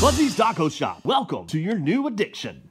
Buzzy's Taco Shop. Welcome to your new addiction.